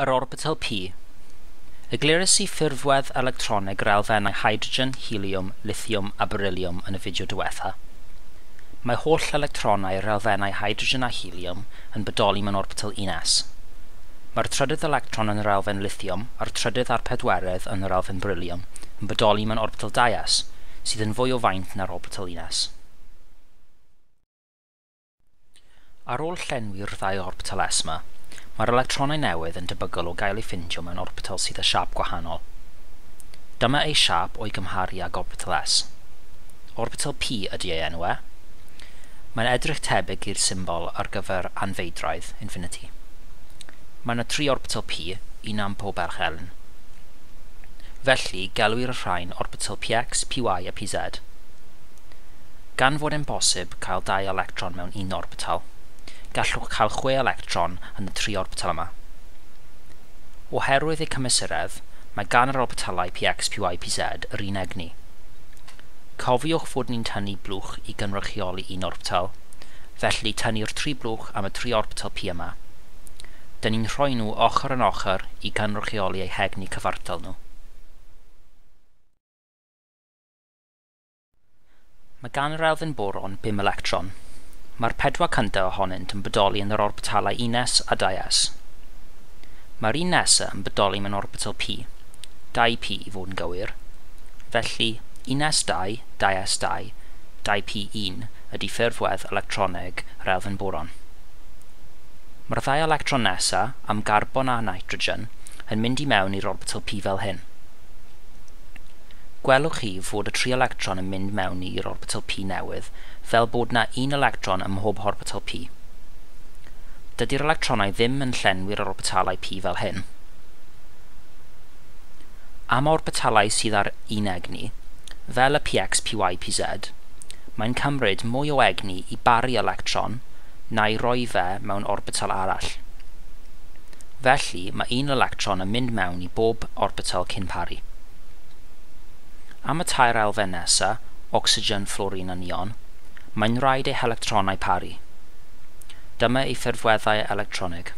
yr orbital p. Eglurys i ffurfwedd electronig yr elfennau hydrogen, helium, lithium a beryllium yn y fideo diwetha. Mae holl electronau yr elfennau hydrogen a helium yn bodoli mewn orbital 1s. Mae'r trydydd electron yn yr elfen lithium a'r trydydd a'r pedwerydd yn yr elfen beryllium yn bodoli mewn orbital 2s, sydd yn fwy o faint na'r orbital 1s. Ar ôl llenwi'r ddau orbital S yma, Mae'r electronau newydd yn debygol o gael eu ffindio mewn orbital sydd â siap gwahanol. Dyma ei siap o'i gymharu ag orbital S. Orbital P ydy ei enw e. Mae'n edrych tebyg i'r symbol ar gyfer anfeidraedd infinity. Mae yna tri orbital P, un am pob erchelen. Felly, gelwir y rhain orbital PX, PY a PZ. Gan fod yn bosib cael dau electron mewn un orbital, gallwch cael chwe electron yn y tri orbital yma. Oherwydd eu cymesuredd, mae gan yr orbitalau px, py, pz yr un egni. Cofiwch fod ni'n tynnu blwch i gynrychioli un orbital, felly tynnu'r tri blwch am y tri orbital p yma. Dyn ni'n rhoi nhw ochr yn ochr i gynrychioli eu hegni cyfartal nhw. Mae gan yr elfen boron 5 electron, Mae'r pedwar cyntaf ohonynt yn bodoli yn yr orbitalau 1s a 2s. Mae'r un nesaf yn bodoli mewn orbital p, 2p i fod yn gywir, felly 1s2, 2s2, 2p1 ydy ffurfwedd electroneg yr elfen boron. Mae'r ddau electron nesaf am garbon a nitrogen yn mynd i mewn i'r orbital p fel hyn. Gwelwch chi fod y tri electron yn mynd mewn i'r orbital p newydd, fel bod na un electron ym mhob orbital p. Dydy'r electronau ddim yn llenwi'r orbitalau p fel hyn. Am orbitalau sydd ar un egni, fel y px, py, pz, mae'n cymryd mwy o egni i bari electron na'i roi fe mewn orbital arall. Felly, mae un electron yn mynd mewn i bob orbital cyn pari. Am y tair elfen nesaf, ocsigen, fluorine a nion, mae'n rhaid eu helectronau paru. Dyma eu ffurfweddau electronig.